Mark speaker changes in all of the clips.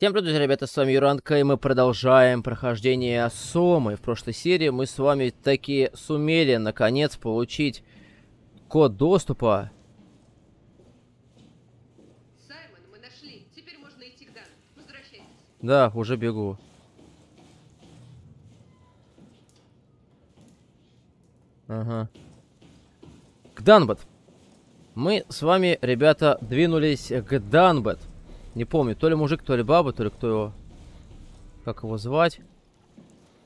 Speaker 1: Всем привет, друзья, ребята, с вами Юранка, и мы продолжаем прохождение Сомы. В прошлой серии мы с вами таки сумели, наконец, получить код доступа.
Speaker 2: Саймон, мы нашли. Теперь можно идти к Дану. Возвращайтесь.
Speaker 1: Да, уже бегу. Ага. К Данбет. Мы с вами, ребята, двинулись к Данбет. Не помню, то ли мужик, то ли баба, то ли кто его... Как его звать.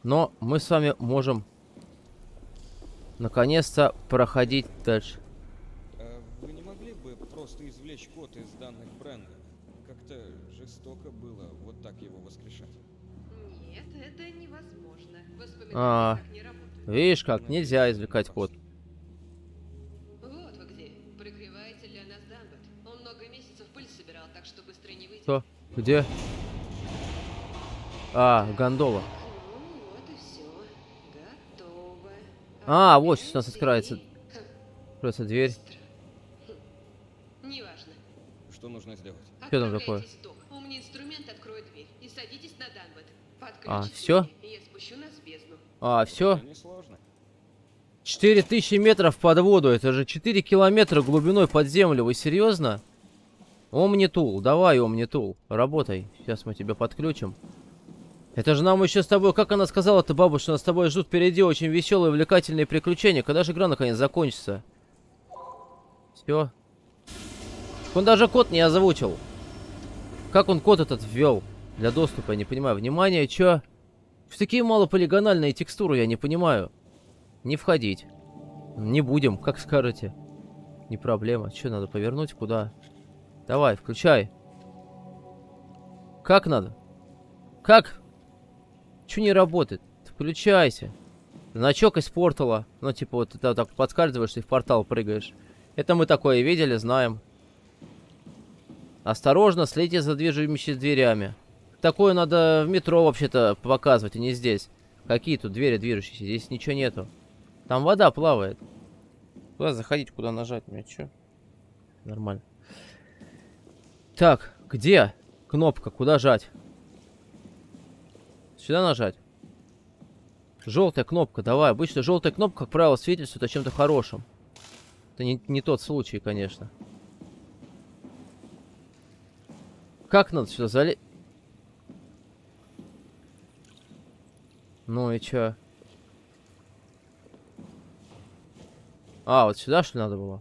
Speaker 1: Но мы с вами можем... Наконец-то проходить дальше.
Speaker 3: А Вы не могли бы просто извлечь код из данных бренда? Как-то жестоко было вот так его воскрешать.
Speaker 2: Нет, это невозможно. Воспоминания
Speaker 1: А.
Speaker 2: так не работают.
Speaker 1: Видишь как, нельзя извлекать код.
Speaker 2: Где?
Speaker 1: А, гондола.
Speaker 2: Вот и все. Готово.
Speaker 1: А, вот сейчас у нас открывается. Откроется дверь.
Speaker 2: Неважно.
Speaker 3: Что нужно сделать?
Speaker 1: Что там такое?
Speaker 2: Умный инструмент откроет дверь. И садитесь на Данбет.
Speaker 1: А,
Speaker 2: и я спущу нас в бездну.
Speaker 1: А, все.
Speaker 3: Несложно.
Speaker 1: 4000 метров под воду. Это же 4 километра глубиной под землю. Вы серьезно? Омнитул, давай, Омнитул, работай. Сейчас мы тебя подключим. Это же нам еще с тобой, как она сказала-то, баба, что нас с тобой ждут впереди очень веселые, увлекательные приключения. Когда же игра наконец закончится? Все. Он даже код не озвучил. Как он код этот ввел для доступа, я не понимаю. Внимание, чё? Что такие малополигональные текстуры, я не понимаю. Не входить. Не будем, как скажете. Не проблема. Что надо повернуть? Куда? Давай, включай. Как надо? Как? Че не работает? Включайся. Значок из портала. Ну, типа, вот ты так подскальзываешься и в портал прыгаешь. Это мы такое видели, знаем. Осторожно, следите за движущимися дверями. Такое надо в метро вообще-то показывать, а не здесь. Какие тут двери движущиеся? Здесь ничего нету. Там вода плавает. Куда заходить, куда нажать? Мне чё? Нормально. Так, где кнопка? Куда жать? Сюда нажать. Желтая кнопка, давай. Обычно желтая кнопка, как правило, свидетельствует о чем-то хорошем. Это не, не тот случай, конечно. Как надо сюда залезть? Ну и чё? А, вот сюда что надо было?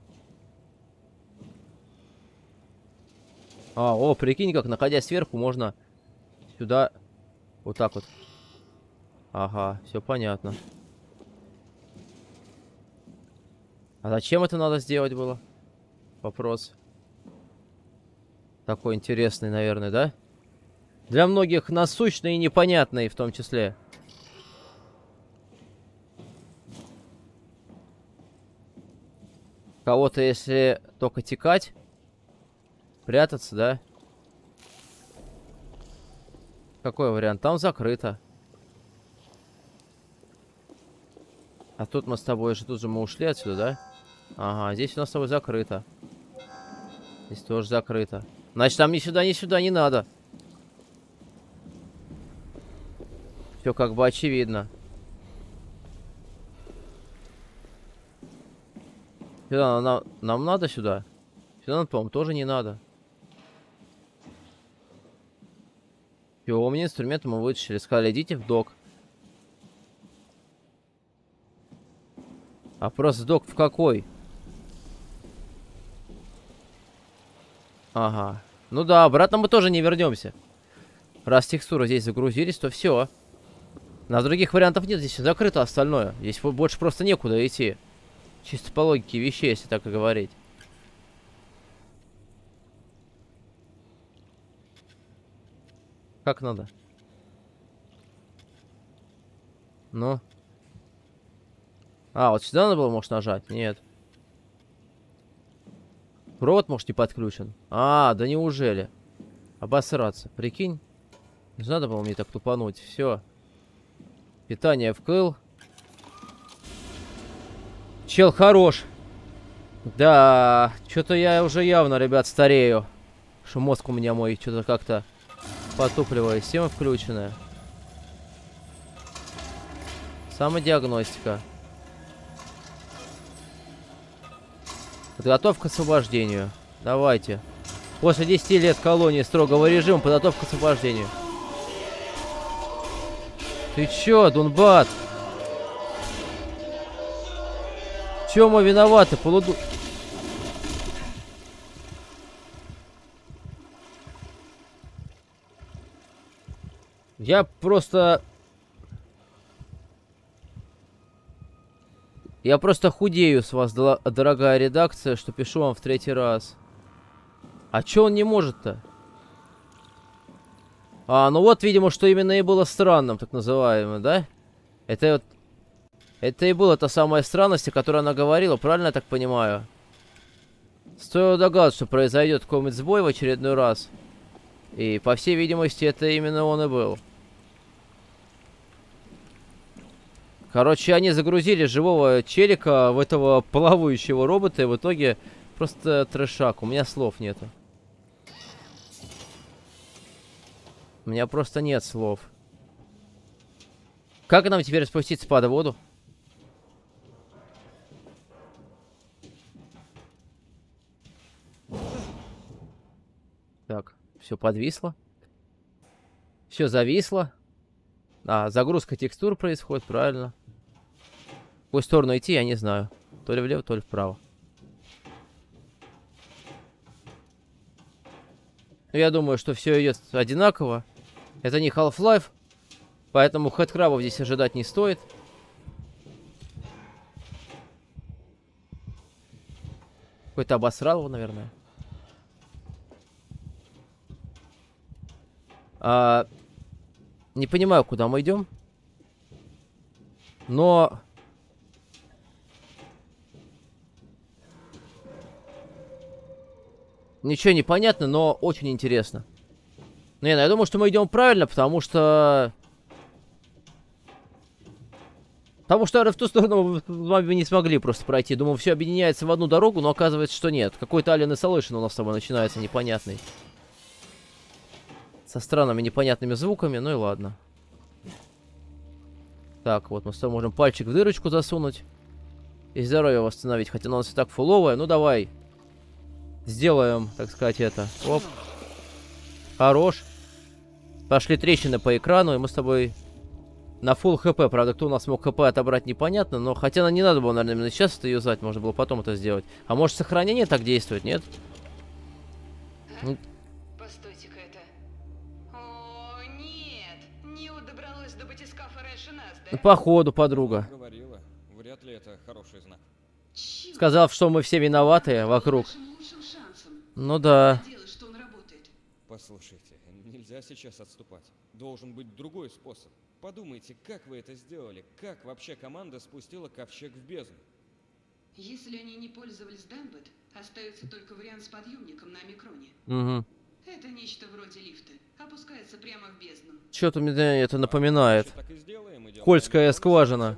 Speaker 1: А, о, прикинь, как находясь сверху, можно сюда вот так вот. Ага, все понятно. А зачем это надо сделать было? Вопрос. Такой интересный, наверное, да? Для многих насущный и непонятный в том числе. Кого-то, если только текать, прятаться, да? Какой вариант? Там закрыто. А тут мы с тобой же, тут же мы ушли отсюда, да? Ага, здесь у нас с тобой закрыто. Здесь тоже закрыто. Значит, там ни сюда, ни сюда не надо. Все как бы очевидно. Сюда нам, нам надо сюда? Сюда, по-моему, тоже не надо. Все, мне инструменты мы вытащили. Сказали, идите в док. А просто док в какой? Ага. Ну да, обратно мы тоже не вернемся. Раз текстуры здесь загрузились, то все. На других вариантов нет, здесь закрыто остальное. Здесь бо- больше просто некуда идти. Чисто по логике вещей, если так и говорить. Как надо? Ну? А, вот сюда надо было, может, нажать? Нет. Провод, может, не подключен? А, да неужели? Обосраться. Прикинь? Не надо было мне так тупануть. Все. Питание вкл. Чел хорош. Да, что-то я уже явно, ребят, старею. Что мозг у меня мой что-то как-то Потопливая система включенная. Самодиагностика. Подготовка к освобождению. Давайте. После 10 лет колонии строгого режима подготовка к освобождению. Ты чё, Дунбат? Чё мы виноваты, полуду... Я просто... Я просто худею с вас, дорогая редакция, что пишу вам в третий раз. А чё он не может-то? А, ну вот, видимо, что именно и было странным, так называемым, да? Это вот... Это и была та самая странность, о которой она говорила, правильно я так понимаю? Стоило догадаться, что произойдет какой-нибудь сбой в очередной раз. И, по всей видимости, это именно он и был. Короче, они загрузили живого челика в этого плавающего робота, и в итоге просто трешак. У меня слов нету. У меня просто нет слов. Как нам теперь спуститься под воду? Так, все подвисло. Все зависло. А, загрузка текстур происходит, правильно какую сторону идти, я не знаю. То ли влево, то ли вправо. Я думаю, что все идет одинаково. Это не Half-Life. Поэтому хэдкрабов здесь ожидать не стоит. Какой-то обосрал его, наверное. А, не понимаю, куда мы идем. Но Ничего не понятно, но очень интересно. Не, ну я думаю, что мы идем правильно, потому что... Потому что в ту сторону мы бы не смогли просто пройти. Думаю, все объединяется в одну дорогу, но оказывается, что нет. Какой-то Alien Isolation у нас с тобой начинается непонятный. Со странными непонятными звуками, ну и ладно. Так, вот мы с тобой можем пальчик в дырочку засунуть. И здоровье восстановить, хотя у нас и так фуловое. Ну давай, Сделаем, так сказать, это. Оп. Хорош. Пошли трещины по экрану, и мы с тобой на full хп. Правда, кто у нас мог хп отобрать, непонятно. Но хотя не надо было, наверное, именно сейчас это юзать. Можно было потом это сделать. А может, сохранение так действует, нет?
Speaker 2: А? Ну... Постойте-ка это. О, нет. Нио добралась до батискафа раньше нас, да?
Speaker 1: Походу, подруга.
Speaker 3: Говорила. Вряд ли это хороший знак.
Speaker 1: Сказав, что мы все виноваты вокруг. Ну да.
Speaker 3: Послушайте, нельзя сейчас отступать. Должен быть другой способ. Подумайте, как вы это сделали? Как вообще команда спустила ковчег в бездну?
Speaker 2: Если они не пользовались Дамбет, остается только вариант с подъемником на микроне.
Speaker 1: Угу.
Speaker 2: Это нечто вроде лифта. Опускается прямо в бездну.
Speaker 1: Что-то мне это напоминает. Кольская скважина.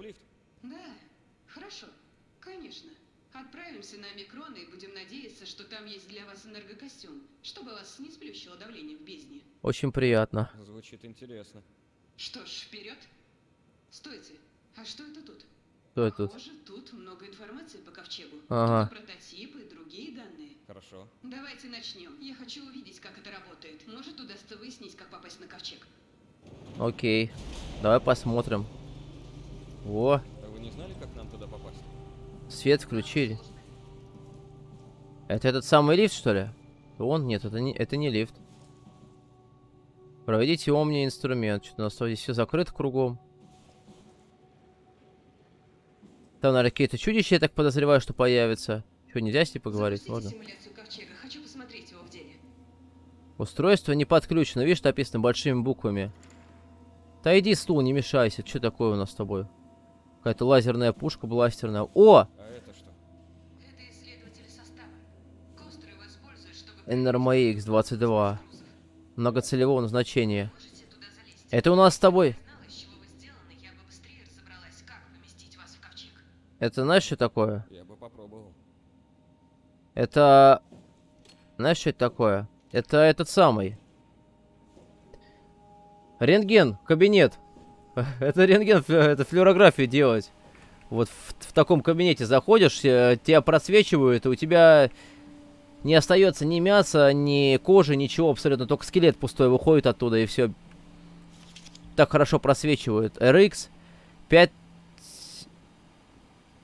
Speaker 2: Чтобы вас не сплющило давление в бездне.
Speaker 1: Очень приятно.
Speaker 3: Звучит интересно.
Speaker 2: Что ж, вперед. Стойте, а что это тут?
Speaker 1: Что это
Speaker 2: Похоже, тут? много информации по ковчегу.
Speaker 1: Ага.
Speaker 2: Тут прототипы и другие данные.
Speaker 3: Хорошо.
Speaker 2: Давайте начнем. Я хочу увидеть, как это работает. Может удастся выяснить, как попасть на ковчег.
Speaker 1: Окей. Давай посмотрим. Во.
Speaker 3: А вы не знали, как нам туда попасть?
Speaker 1: Свет включили. Это этот самый лифт, что ли? Он? Нет, это не, это не лифт. Проведите омни инструмент. Что-то у нас здесь все закрыто кругом. Там, наверное, какие-то чудища, я так подозреваю, что появятся. Что, нельзя с ней поговорить? Можно. Устройство не подключено. Видишь, написано большими буквами. Да иди, стул, не мешайся. Что такое у нас с тобой? Какая-то лазерная пушка бластерная. О! NRMA X22. Многоцелевого назначения. Это у нас с тобой. Это знаешь, что такое?
Speaker 3: Я бы попробовал.
Speaker 1: Это... Знаешь, что это такое? Это этот самый. Рентген, кабинет. Это рентген, это флюорографию делать. Вот в, в таком кабинете заходишь, э, тебя просвечивают, и у тебя не остается ни мяса, ни кожи, ничего абсолютно. Только скелет пустой выходит оттуда, и все. Так хорошо просвечивают. RX 5...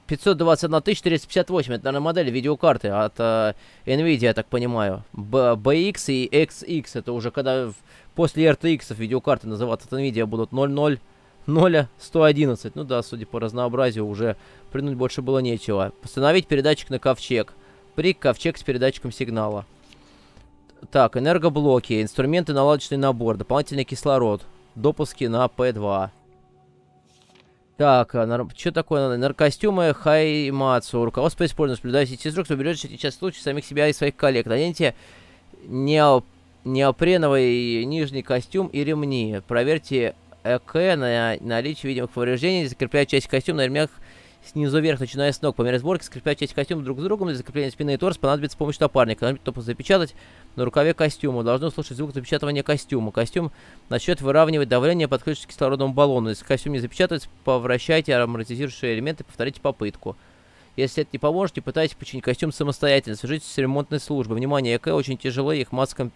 Speaker 1: 521 458. Это, наверное, модель видеокарты от э, NVIDIA, я так понимаю. B, BX и XX. Это уже когда после RTX видеокарты называться от NVIDIA будут 00 0 111. Ну да, судя по разнообразию, уже придумать больше было нечего. Постановить передатчик на ковчег. При ковчег с передатчиком сигнала. Так, энергоблоки, инструменты, наладочный набор, дополнительный кислород, допуски на П2. Так, а, что такое? Наркостюмы Хаймацу. Руководство по использованию. Соблюдайте эти инструкции, уберете сейчас случай самих себя и своих коллег. Наденьте неоп неопреновый нижний костюм и ремни. Проверьте ЭК на наличие видимых повреждений. Закрепляя часть костюма на ремнях снизу вверх, начиная с ног. По мере сборки скрепляя часть костюма друг с другом для закрепления спины и торс понадобится помощь напарника. Надо топу запечатать на рукаве костюма. Должно слушать звук запечатывания костюма. Костюм начнет выравнивать давление, подключить к кислородному баллону. Если костюм не запечатывается, повращайте амортизирующие элементы, повторите попытку. Если это не поможет, не пытайтесь починить костюм самостоятельно. Свяжитесь с ремонтной службой. Внимание, ЭК очень тяжелые, их масса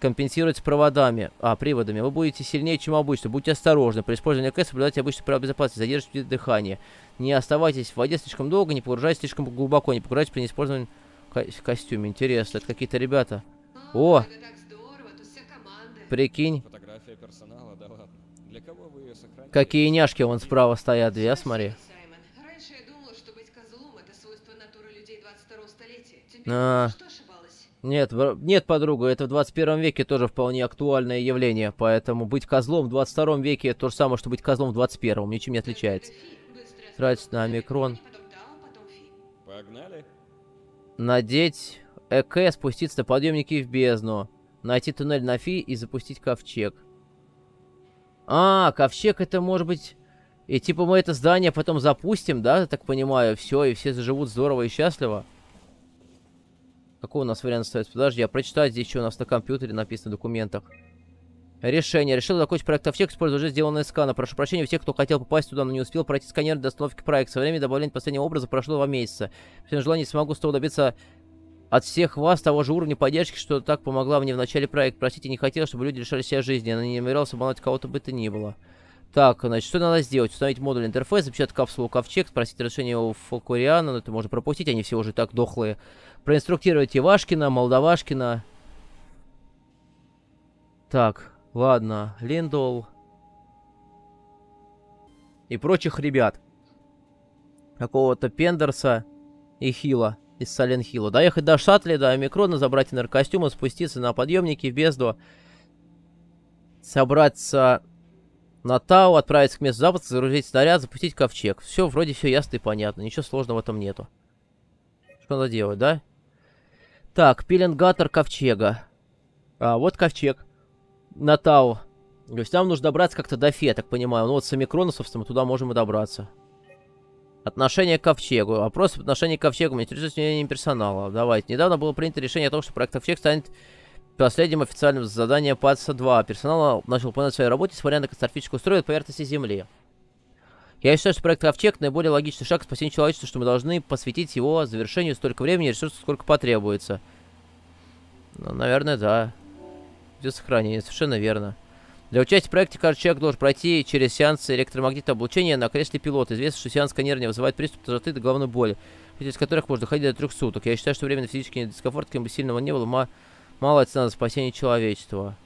Speaker 1: компенсировать проводами, а, приводами. Вы будете сильнее, чем обычно. Будьте осторожны. При использовании КС соблюдайте обычные правила безопасности. Задержите дыхание. Не оставайтесь в воде слишком долго, не погружайтесь слишком глубоко, не погружайтесь при неиспользовании ко костюме. Интересно, это какие-то ребята. О! Прикинь.
Speaker 3: Фотография персонала, да ладно. Для кого вы ее сохраните?
Speaker 1: Какие няшки вон справа стоят, две, смотри.
Speaker 2: Раньше я думала, что быть козлом это свойство натуры людей 22 столетия. Теперь
Speaker 1: А. Нет, нет, подруга, это в 21 веке тоже вполне актуальное явление, поэтому быть козлом в 22 веке то же самое, что быть козлом в 21, ничем не отличается. Тратить на
Speaker 2: осмотрите
Speaker 1: микрон.
Speaker 2: потом Тао, потом Фи.
Speaker 3: Погнали?
Speaker 1: Надеть ЭК, спуститься на подъемники в бездну. Найти туннель на Фи и запустить ковчег. А, ковчег это может быть... И типа мы это здание потом запустим, да, я так понимаю, все, и все заживут здорово и счастливо. Какой у нас вариант остается? Подожди, я прочитаю здесь, что у нас на компьютере написано в документах. Решение. Решил закончить проект Ковчег, используя уже сделанные сканы. Прошу прощения у тех, кто хотел попасть туда, но не успел пройти сканер до остановки проекта. Со времени добавления последнего образа прошло два месяца. При всем желании смогу с того добиться от всех вас того же уровня поддержки, что так помогла мне в начале проекта. Простите, не хотел, чтобы люди лишали себя жизни. Она не намерялась обмануть кого-то бы то ни было. Так, значит, что надо сделать? Установить модуль интерфейс, запечатать капсулу Ковчег, спросить разрешение у Фокуриана, но это можно пропустить, они все уже так дохлые. Проинструктировать Ивашкина, Молдавашкина. Так, ладно, Линдол. И прочих ребят. Какого-то Пендерса и Хила из Сален Хилла. Доехать до шаттля, до Омикрона, забрать энергокостюмы, спуститься на подъемники в бездну. Собраться на Тау, отправиться к месту запуска, загрузить снаряд, запустить ковчег. Все, вроде все ясно и понятно. Ничего сложного в этом нету. Что надо делать, да? Так, пеленгатор ковчега. А, вот ковчег. На Тау. То есть нам нужно добраться как-то до Фе, так понимаю. Ну вот с Омикрона, собственно, туда можем и добраться. Отношение к ковчегу. Вопрос об отношении к ковчегу. Меня интересует мнение персонала. Давайте. Недавно было принято решение о том, что проект ковчег станет последним официальным заданием ПАЦа-2. Персонал начал выполнять свою работу, несмотря на катастрофическую строю от поверхности Земли. Я считаю, что проект Ковчег наиболее логичный шаг к спасению человечества, что мы должны посвятить его завершению столько времени и ресурсов, сколько потребуется. Ну, наверное, да. Где сохранение? Совершенно верно. Для участия в проекте каждый человек должен пройти через сеанс электромагнитного облучения на кресле пилота. Известно, что сеанс сканирования вызывает приступ тошноты до головной боли, из которых может доходить до трех суток. Я считаю, что временно физический дискомфорт, кем бы сильного не было, ма малая цена за спасение человечества.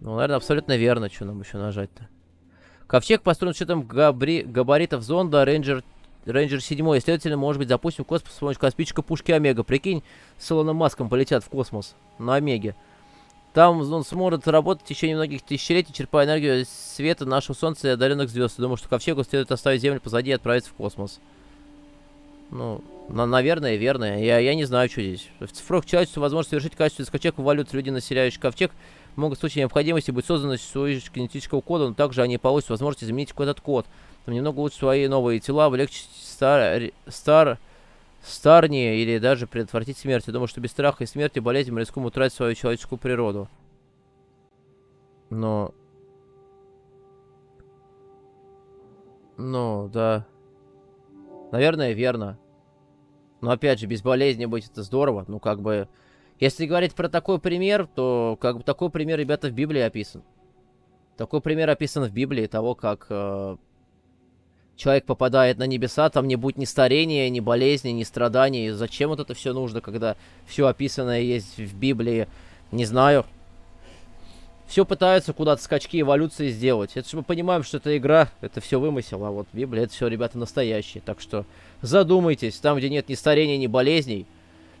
Speaker 1: Ну, наверное, абсолютно верно. Что нам еще нажать-то? Ковчег построен с учетом габри... габаритов зонда Рейнджер... Рейнджер 7. И, следовательно, может быть запустим космос с помощью космической пушки Омега. Прикинь, с Илоном Маском полетят в космос на Омеге. Там он сможет работать в течение многих тысячелетий, черпая энергию света нашего Солнца и одаренных звезд. Думаю, что Ковчегу следует оставить Землю позади и отправиться в космос. Ну, на наверное, верно. Я, я не знаю, что здесь. В цифровых человечестве возможность совершить скачек в валют людей, населяющих ковчег, могут в случае необходимости быть созданы свой кинетического кода, но также они получат возможность изменить этот код. Там немного лучше свои новые тела, облегчить стар... стар... старнее или даже предотвратить смерть. Я думаю, что без страха и смерти болезнь мы рискуем утратить свою человеческую природу. Но... Ну, да... Наверное, верно. Но опять же, без болезни быть это здорово. Ну, как бы... Если говорить про такой пример, то как бы такой пример, ребята, в Библии описан. Такой пример описан в Библии того, как э, человек попадает на небеса, там не будет ни старения, ни болезни, ни страданий. Зачем вот это все нужно, когда все описанное есть в Библии? Не знаю. Все пытаются куда-то скачки эволюции сделать. Это же мы понимаем, что это игра, это все вымысел, а вот Библия это все, ребята, настоящие. Так что задумайтесь, там, где нет ни старения, ни болезней,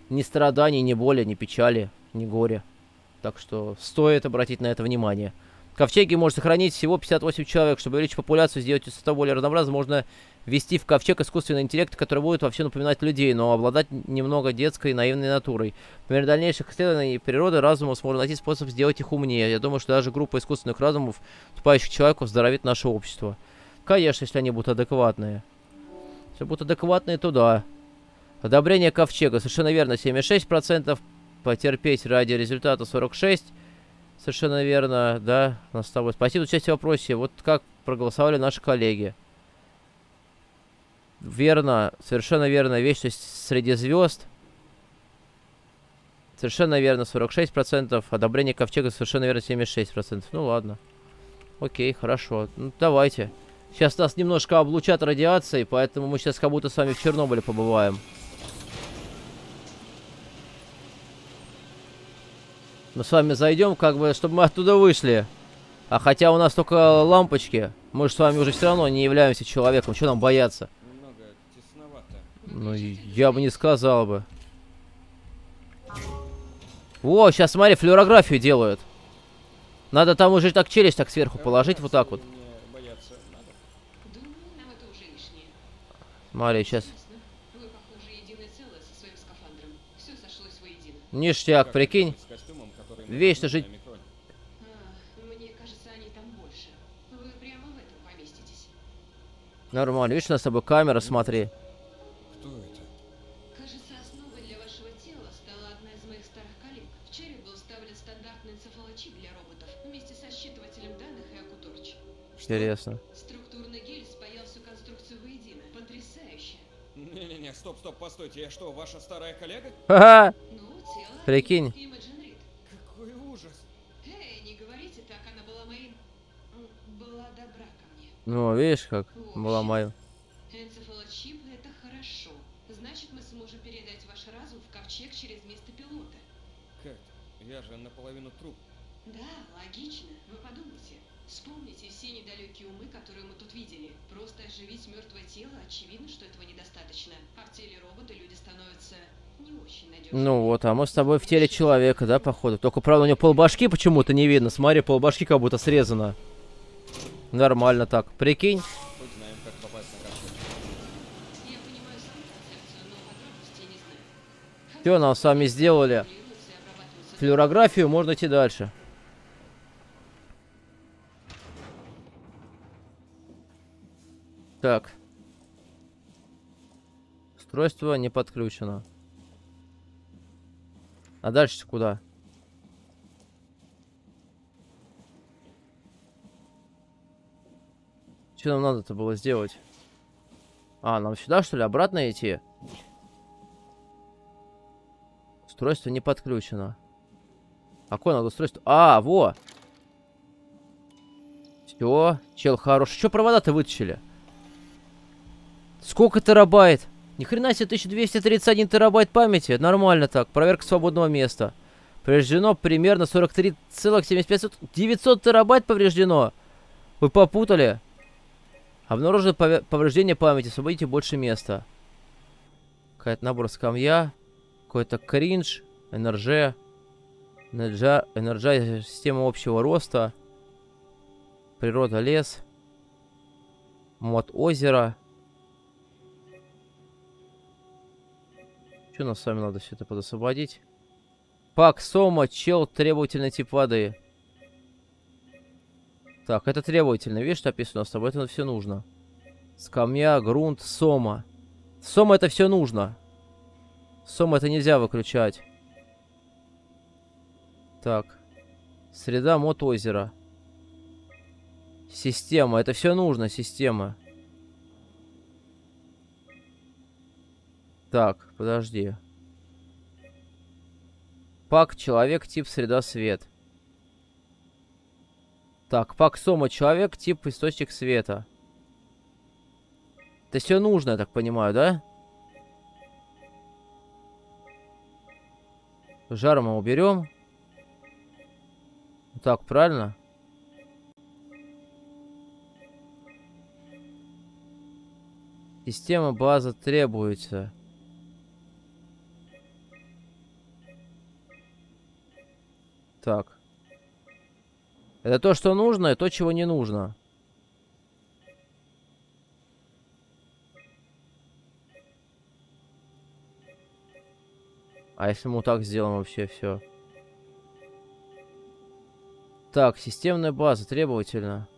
Speaker 1: ни страданий, ни боли, ни печали, ни горя. Так что стоит обратить на это внимание. Ковчеги может сохранить всего 58 человек. Чтобы увеличить популяцию, сделать состав более разнообразным, можно ввести в ковчег искусственный интеллект, который будет во все напоминать людей, но обладать немного детской наивной натурой. По мере дальнейших исследований природы разума сможет найти способ сделать их умнее. Я думаю, что даже группа искусственных разумов, тупающих человеков, здоровит наше общество. Конечно, если они будут адекватные. Если будут адекватные, то да. Одобрение ковчега. Совершенно верно. 76%. Потерпеть ради результата 46%. Совершенно верно, да, нас с тобой. Спасибо за участие в вопросе. Вот как проголосовали наши коллеги. Верно, совершенно верно. Вечность среди звезд. Совершенно верно, 46%. Одобрение ковчега совершенно верно, 76%. Ну ладно. Окей, хорошо. Ну, давайте. Сейчас нас немножко облучат радиацией, поэтому мы сейчас как будто с вами в Чернобыле побываем. Мы с вами зайдем, как бы, чтобы мы оттуда вышли. А хотя у нас только лампочки. Мы же с вами уже все равно не являемся человеком. Что нам бояться? Ну, я бы не сказал бы. О, сейчас смотри, флюорографию делают. Надо там уже так челюсть так сверху положить, вот так вот. Смотри, сейчас. Ништяк, прикинь. Вечно жить-
Speaker 3: на.
Speaker 1: Нормально. Видишь, у нас с тобой камера, смотри. Интересно.
Speaker 2: Структурный гель спаял всю конструкцию воедино. Потрясающе.
Speaker 3: Не-не-не, стоп, стоп, постойте, я что, ваша старая коллега?
Speaker 1: Ха-ха!
Speaker 2: Ну, тело...
Speaker 1: Прикинь.
Speaker 2: Имаджин Рид.
Speaker 3: Какой ужас.
Speaker 2: Эй, не говорите так, она была моим... м, Была добра ко мне.
Speaker 1: Ну, видишь, как была моя.
Speaker 2: Энцефалочип — это хорошо. Значит, мы сможем передать ваш разум в ковчег через место пилота.
Speaker 3: Как? Я же наполовину труп.
Speaker 2: Да, логично. Вы подумайте. Вспомните все недалекие умы, которые мы тут видели. Просто оживить мертвое тело, очевидно, что этого недостаточно. А в теле робота люди становятся не очень надежными.
Speaker 1: Ну вот, а мы с тобой в теле человека, да, походу? Только, правда, у него полбашки почему-то не видно. Смотри, полбашки как будто срезано. Нормально так. Прикинь. Все нам с вами сделали. Флюорографию, можно идти дальше. Так. Устройство не подключено. А дальше куда? Что нам надо-то было сделать? А, нам сюда, что ли, обратно идти? Устройство не подключено. Какое надо устройство? А, во! Все, чел хорош. Что провода-то вытащили? Сколько терабайт? Ни хрена себе, 1231 терабайт памяти. Нормально так. Проверка свободного места. Повреждено примерно 43,75. 900 терабайт повреждено. Вы попутали. Обнаружено повреждение памяти. Освободите больше места. Какая-то набор скамья. Какой-то кринж. НРЖ. Энерджа, система общего роста. Природа лес. Мод озера. Что нам с вами надо все это подосвободить? Пак, сома, чел, требовательный тип воды. Так, это требовательно. Видишь, что написано с тобой? Это все нужно. Скамья, грунт, сома. Сома это все нужно. Сома это нельзя выключать. Так. Среда, мод озера. Система. Это все нужно, система. Так, подожди. Пак, человек, тип, среда, свет. Так, пак, сома, человек, тип, источник света. Это все нужно, я так понимаю, да? Жар мы уберем. Так, правильно? Система база требуется. Так. Это то, что нужно, и то, чего не нужно. А если мы вот так сделаем вообще все? Так, системная база требовательна.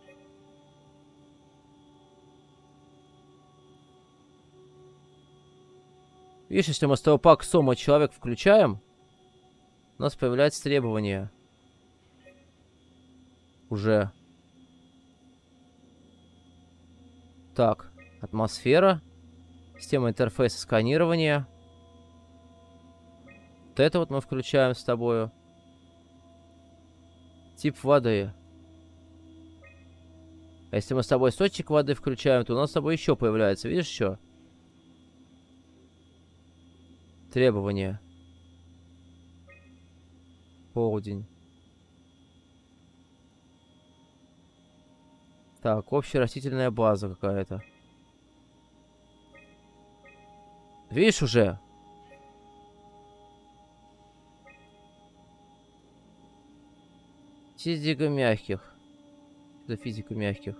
Speaker 1: Видишь, если мы с того пак сома человек включаем, у нас появляется требование. Уже. Так, атмосфера. Система интерфейса сканирования. Вот это вот мы включаем с тобою. Тип воды. А если мы с тобой источник воды включаем, то у нас с тобой еще появляется. Видишь что? Требования. Полдень. Так, общая растительная база какая-то. Видишь уже? Физика мягких. Это физика мягких.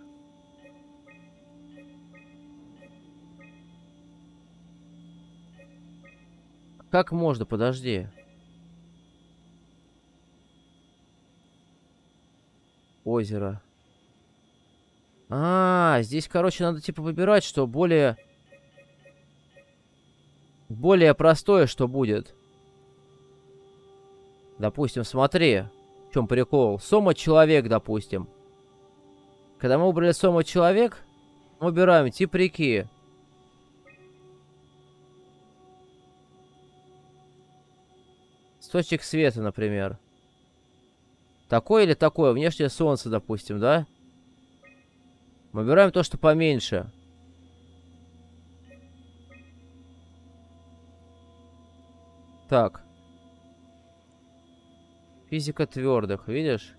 Speaker 1: Как можно? Подожди. Озеро. А, здесь, короче, надо типа выбирать, что более... Более простое, что будет. Допустим, смотри. В чем прикол? Сома человек, допустим. Когда мы убрали сома человек, мы убираем тип реки. Источник света, например. Такое или такое? Внешнее солнце, допустим, да? Мы выбираем то, что поменьше. Так. Физика твердых, видишь?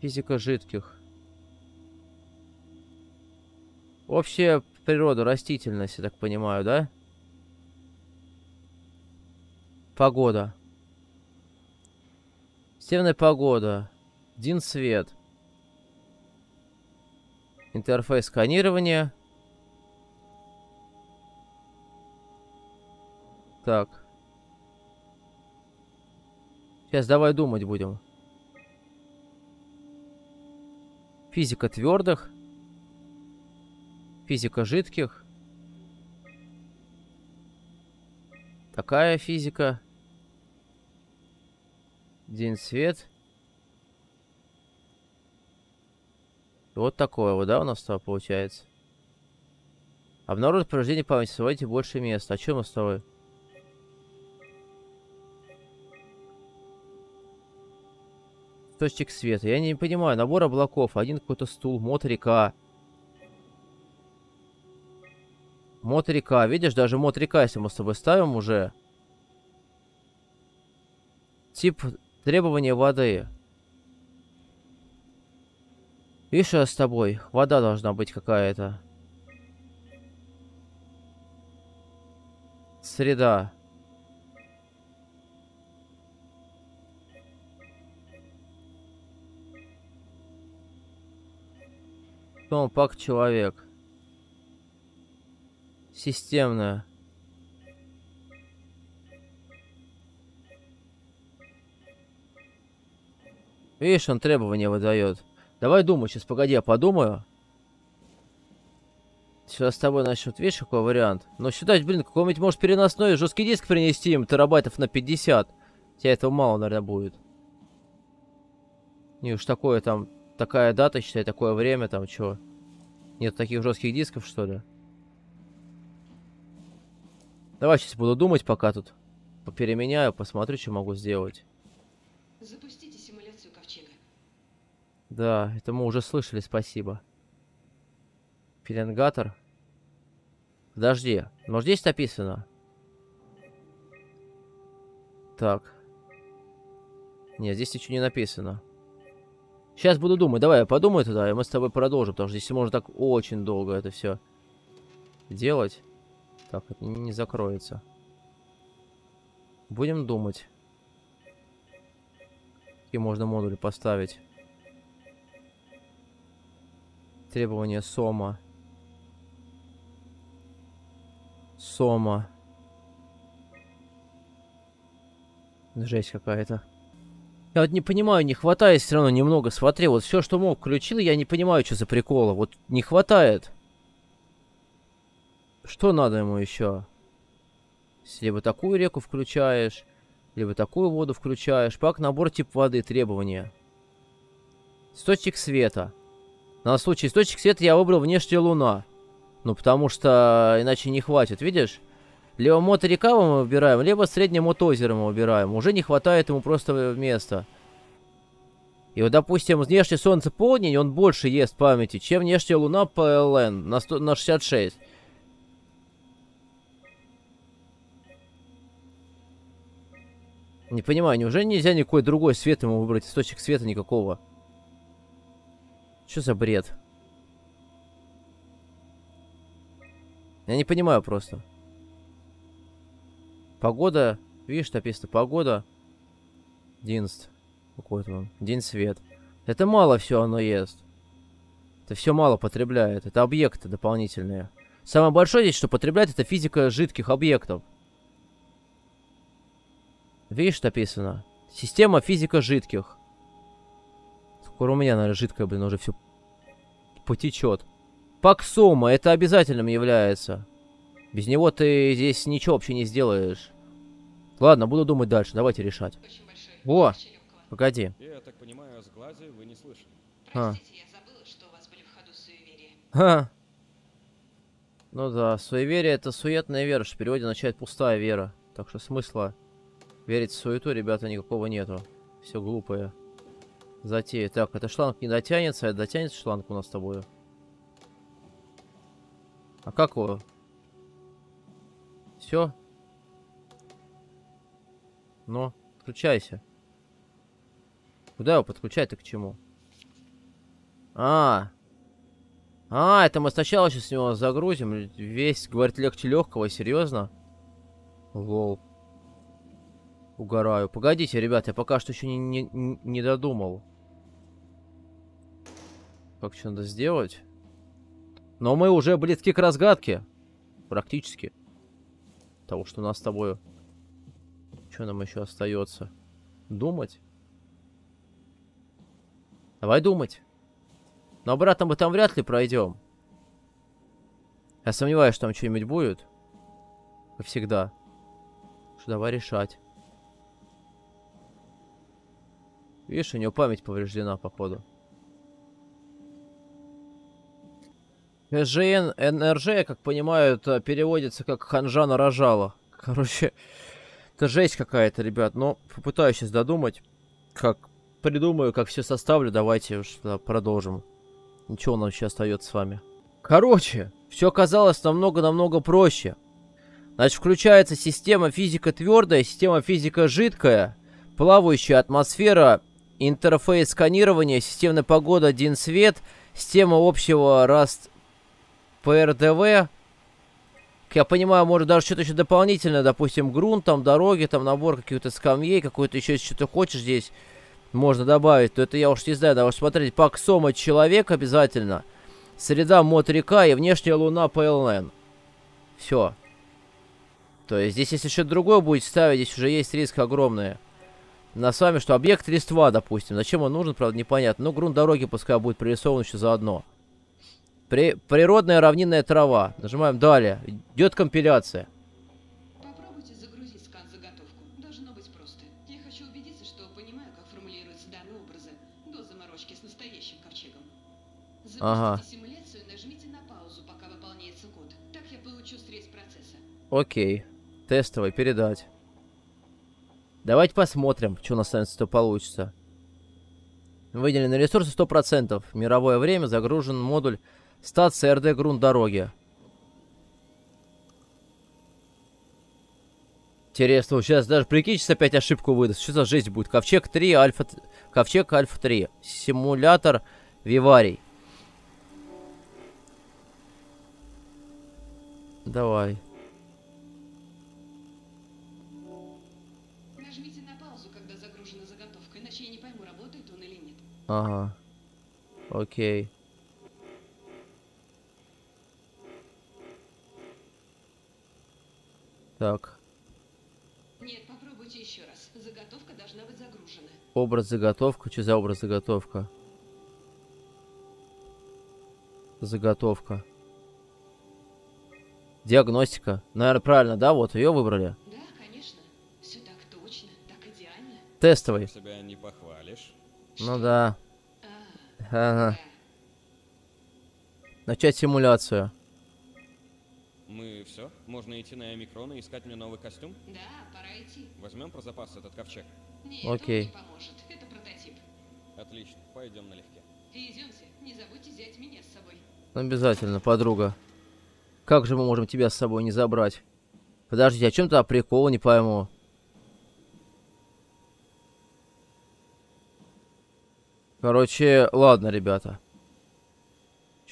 Speaker 1: Физика жидких. Общая природа, растительность, я так понимаю, да? Погода. Северная погода. Один свет. Интерфейс сканирования. Так. Сейчас давай думать будем. Физика твердых. Физика жидких. Такая физика. День свет. вот такое вот, да, у нас там получается. Обнаружить повреждение памяти, освободите больше места. А что мы с тобой? Источник света. Я не понимаю. Набор облаков. Один какой-то стул. Мод река. Мод река. Видишь, даже мод река, если мы с тобой ставим уже. Тип требования воды. Я с тобой. Вода должна быть какая-то. Среда. Том, пак человек. Системная. Видишь, он требования выдает. Давай думай, сейчас погоди, я подумаю. Сейчас с тобой насчет, видишь, какой вариант? Но сюда, блин, какой-нибудь, может, переносной жесткий диск принести им терабайтов на 50. Тебе этого мало, наверное, будет. Не уж такое там такая дата, считай, такое время, там, чё? Нет таких жестких дисков, что ли? Давай сейчас буду думать, пока тут попеременяю, посмотрю, что могу сделать.
Speaker 2: Ковчега.
Speaker 1: Да, это мы уже слышали, спасибо. Пеленгатор. Подожди, но здесь написано. Так. Нет, здесь ничего не написано. Сейчас буду думать. Давай я подумаю туда, и мы с тобой продолжим, потому что здесь можно так очень долго это все делать. Так, это не закроется. Будем думать. Какие можно модули поставить. Требования Сома. Сома. Жесть какая-то. Я вот не понимаю, не хватает все равно немного. Смотри, вот все, что мог, включил, я не понимаю, что за приколы. Вот не хватает. Что надо ему еще? Либо такую реку включаешь, либо такую воду включаешь. Пак, набор тип воды, требования. Источник света. На случай источник света я выбрал внешняя луна. Ну, потому что иначе не хватит, видишь? Либо моторека мы выбираем, либо среднее мотозеро мы выбираем. Уже не хватает ему просто места. И вот, допустим, внешнее солнце полдень, он больше ест памяти, чем внешняя луна PLN на, 100, на 66. Не понимаю, неужели нельзя никакой другой свет ему выбрать? Источник света никакого. Что за бред? Я не понимаю просто. Погода. Видишь, написано погода. Динст. Какой-то он. День свет. Это мало все оно ест. Это все мало потребляет. Это объекты дополнительные. Самое большое здесь, что потребляет, это физика жидких объектов. Видишь, написано? Система физика жидких. Скоро у меня, наверное, жидкая, блин, уже все потечет. Паксома, это обязательным является. Без него ты здесь ничего вообще не сделаешь. Ладно, буду думать дальше, давайте решать.
Speaker 2: Легкого.
Speaker 1: Погоди.
Speaker 3: Я так понимаю, о сглазе вы не слышали.
Speaker 1: А.
Speaker 2: Простите, я забыла, что у вас были в ходу суеверия.
Speaker 1: Ха. Ну да, суеверие это суетная вера, что в переводе означает пустая вера. Так что смысла верить в суету, ребята, никакого нету. Все глупое. Затея. Так, это шланг не дотянется, а дотянется шланг у нас с тобой. А как его? Все? Ну, включайся. Куда его подключать-то к чему? А, а, это мы сначала сейчас с него загрузим. Весь, говорит, легче легкого, серьезно? Лол. Угораю. Погодите, ребят, я пока что еще не, не- не додумал. Как что надо сделать? Но мы уже близки к разгадке. Практически. Того, что у нас с тобой... Что нам еще остается? Думать? Давай думать. Но обратно мы там вряд ли пройдем. Я сомневаюсь, что там что-нибудь будет. Как всегда. Что давай решать. Видишь, у него память повреждена, походу. СЖН, НРЖ, я как понимаю, это переводится как ханжа нарожала. Короче, это жесть какая-то, ребят. Но попытаюсь сейчас додумать. Как придумаю, как все составлю, давайте уж продолжим. Ничего у нас еще остается с вами. Короче, все оказалось намного-намного проще. Значит, включается система физика твердая, система физика жидкая, плавающая атмосфера, интерфейс сканирования, системная погода, один свет, система общего раст ПРДВ. Как я понимаю, может даже что-то еще дополнительное, допустим, грунт, там, дороги, там, набор каких-то скамьей, какой-то еще, если что-то хочешь здесь, можно добавить, то это я уж не знаю, давай смотреть, пак Сома человек обязательно, среда мод река и внешняя луна ПЛН. Все. То есть здесь, если что-то другое будет ставить, здесь уже есть риск огромный. На с вами, что объект листва, допустим. Зачем он нужен, правда, непонятно. Ну, грунт дороги пускай будет прорисован еще заодно. При... Природная равнинная трава. Нажимаем далее. Идет компиляция.
Speaker 2: Попробуйте загрузить скан-заготовку. Должно быть просто. Я хочу убедиться, что понимаю, как формулируются данные образа до заморочки с настоящим ковчегом. Запустите
Speaker 1: Ага.
Speaker 2: симуляцию и нажмите на паузу, пока выполняется код. Так я получу срез процесса.
Speaker 1: Окей. Тестовый, передать. Давайте посмотрим, что у нас станция получится. Выделены ресурсы 100%. Мировое время, загружен модуль стация РД грунт дороги. Интересно, сейчас даже прикинь, сейчас опять ошибку выдаст. Что за жесть будет? Ковчег 3, Альфа... Ковчег Альфа 3. Симулятор Виварий. Давай.
Speaker 2: Нажмите на паузу, когда загружена заготовка, иначе я не пойму, работает он или нет.
Speaker 1: Ага. Окей. Так.
Speaker 2: Нет, попробуйте еще раз. Заготовка должна быть загружена.
Speaker 1: Образ заготовка. Что за образ заготовка? Заготовка. Диагностика. Наверное, правильно, да? Вот ее выбрали.
Speaker 2: Да, конечно. Все так точно, так идеально.
Speaker 1: Тестовый.
Speaker 3: Себя не похвалишь.
Speaker 1: Ну да.
Speaker 2: А,
Speaker 1: Ага.
Speaker 2: да.
Speaker 1: Начать симуляцию.
Speaker 3: Мы все? Можно идти на Омикрон и искать мне новый костюм?
Speaker 2: Да, пора идти.
Speaker 3: Возьмем про запас этот ковчег.
Speaker 2: Нет,
Speaker 1: Окей.
Speaker 2: он не поможет. Это прототип.
Speaker 3: Отлично, пойдем налегке.
Speaker 2: И идемте, не забудьте взять меня с собой.
Speaker 1: Обязательно, подруга. Как же мы можем тебя с собой не забрать? Подождите, о чем то прикол, не пойму. Короче, ладно, ребята.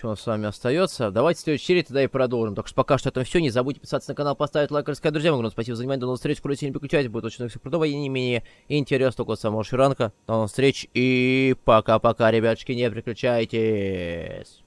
Speaker 1: Что у нас с вами остается? Давайте в следующей серии тогда и продолжим. Так что пока что это все. Не забудьте подписаться на канал, поставить лайк, рассказать друзьям. Огромное спасибо за внимание. До новых встреч. Курите, не переключайтесь. Будет очень много всего крутого и не менее интересного. Только самого Ширанка. До новых встреч. И пока-пока, ребятушки. Не переключайтесь.